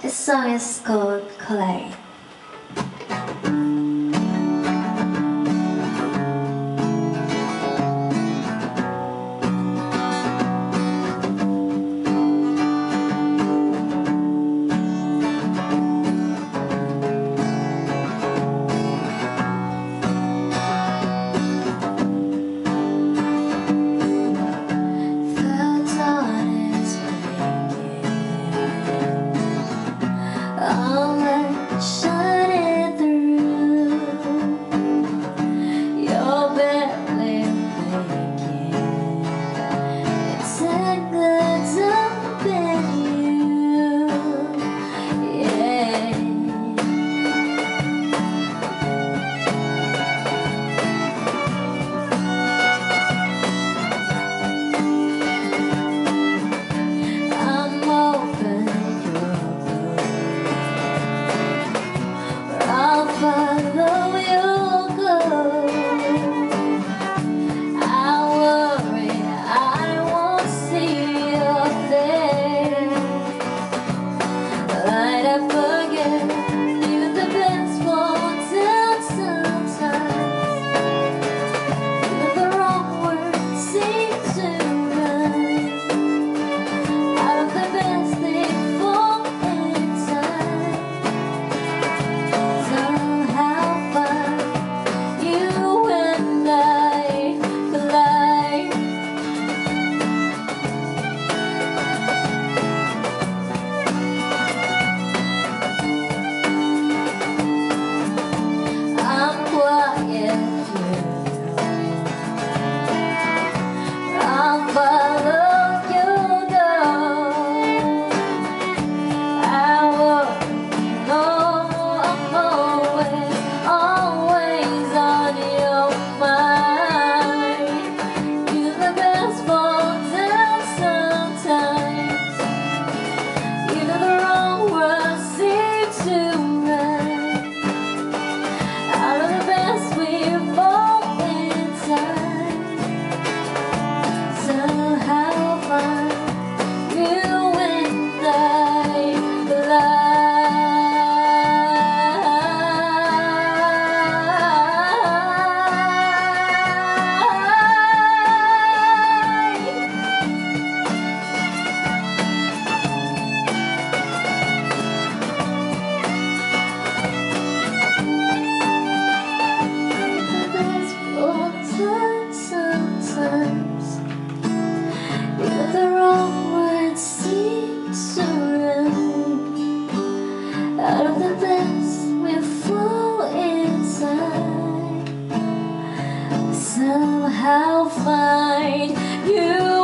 This song is called Collide. first You let the wrong words seem to real Out of the best we fall inside. Somehow find you.